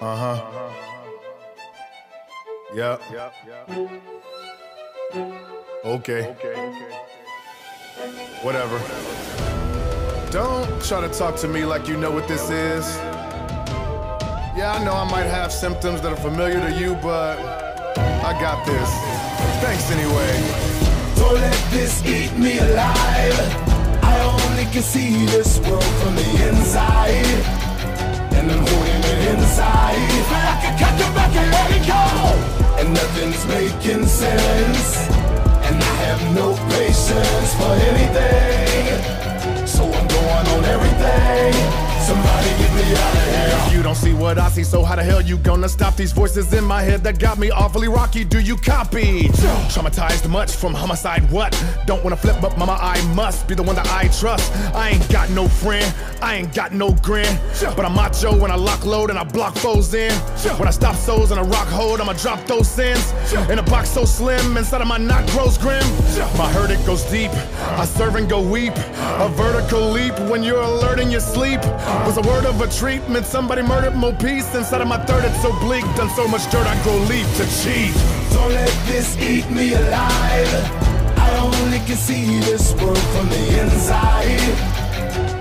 Uh huh. Yep. Okay. Whatever. Don't try to talk to me like you know what this is. Yeah, I know I might have symptoms that are familiar to you, but I got this. Thanks anyway. Don't let this eat me alive. I only can see this world from the inside. Making I so how the hell you gonna stop these voices in my head that got me awfully rocky? Do you copy? Traumatized much from homicide, what? Don't wanna flip, but mama, I must be the one that I trust. I ain't got no friend, I ain't got no grin. But I'm macho when I lock load and I block foes in. When I stop souls in a rock hold, I'ma drop those sins. In a box so slim, inside of my knot grows grim. My hurt, it goes deep. I serve and go weep. A vertical leap when you're alerting your sleep. Was a word of a treatment. Somebody murdered Mo Peace. Inside of my third, it's so bleak. Done so much dirt, I grow leap to cheat. Don't let this eat me alive. I only can see this world from the inside.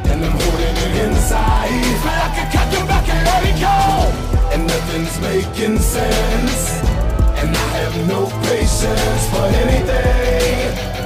And I'm holding it inside. But I can cut the back and let it go. And nothing's making sense. And I have no patience for anything.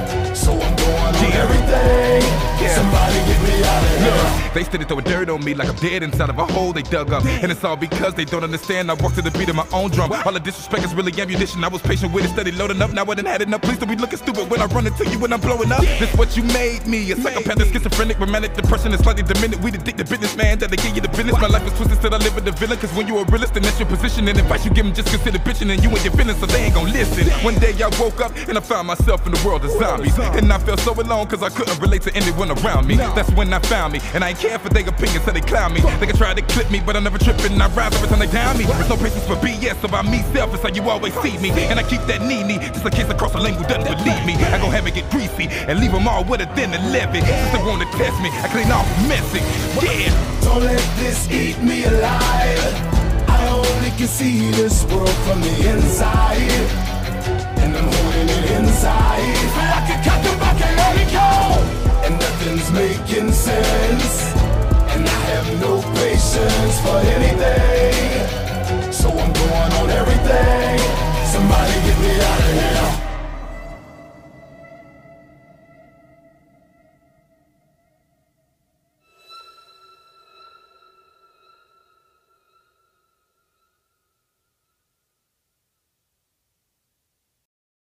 They steady throwing dirt on me like I'm dead inside of a hole they dug up. And it's all because they don't understand. I walk to the beat of my own drum. All the disrespect is really ammunition. I was patient with it, steady loading up. Now I done had enough. Please don't be looking stupid when I run into you when I'm blowing up. This what you made me. A psychopath, a schizophrenic, romantic depression, and slightly diminished. We the dick, the businessman that they give you the business. My life is twisted, still I live with the villain. Cause when you a realist, then that's your position. And advice you give them just consider bitching. And you ain't your feelings, so they ain't gon' listen. One day I woke up and I found myself in the world of zombies. And I felt so alone cause I couldn't relate to anyone around me. That's when I found me. And I ain't care for their opinions, so they clown me. They can try to clip me, but I never trip and I rise every time they down me. There's no patience for BS about me, self, it's how you always see me. And I keep that knee knee, just in case I cross a lane who doesn't believe me. I go have it get greasy and leave them all with a thin 11. Since they wanna test me, I clean off messy. Yeah. Don't let this eat me alive. I only can see this world from the inside. And I'm holding it inside. For anything.